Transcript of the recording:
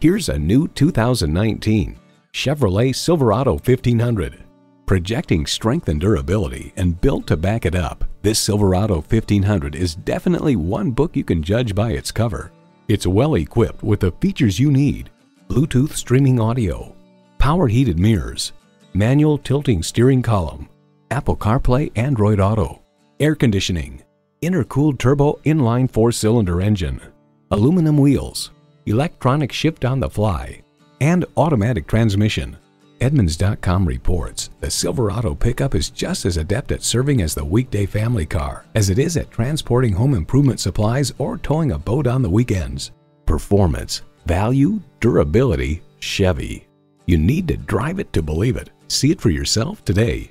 Here's a new 2019 Chevrolet Silverado 1500. Projecting strength and durability and built to back it up, this Silverado 1500 is definitely one book you can judge by its cover. It's well equipped with the features you need. Bluetooth streaming audio, power heated mirrors, manual tilting steering column, Apple CarPlay Android Auto, air conditioning, intercooled turbo inline four-cylinder engine, aluminum wheels, electronic shift on the fly, and automatic transmission. Edmunds.com reports the Silverado pickup is just as adept at serving as the weekday family car as it is at transporting home improvement supplies or towing a boat on the weekends. Performance, value, durability, Chevy. You need to drive it to believe it. See it for yourself today.